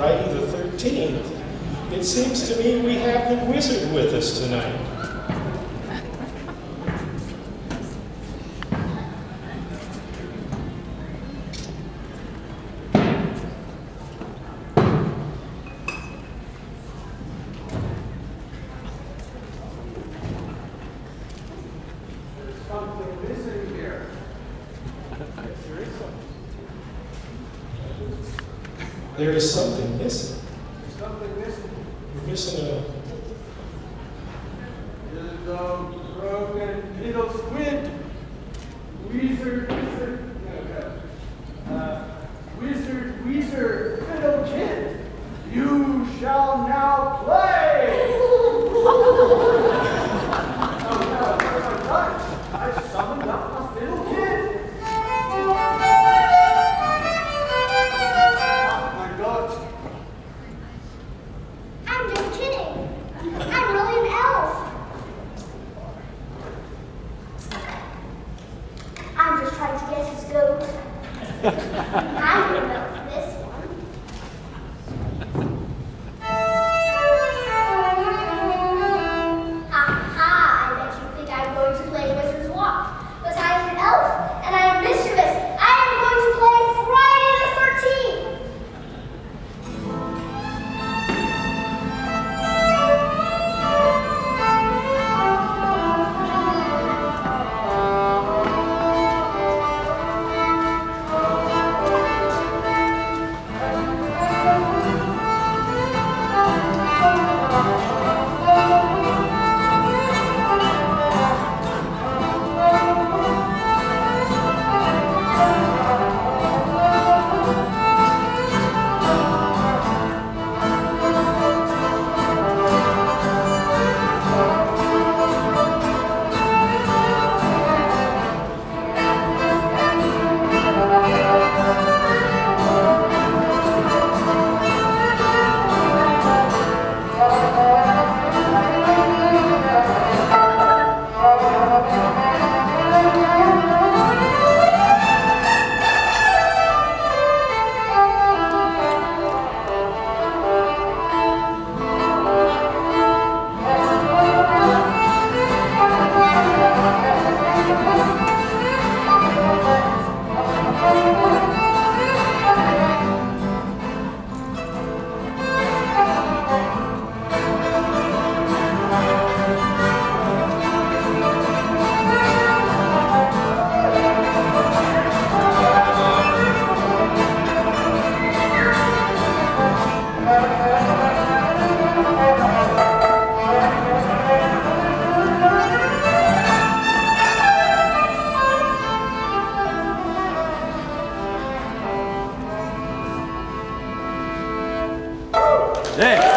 Friday the 13th. It seems to me we have the wizard with us tonight. something missing here. There is something missing. There's Something missing. We're missing a Is a broken little squid. Wizard, wizard. Uh, wizard, wizard, fiddle kid. You shall now trying to get his goat. I remember this 对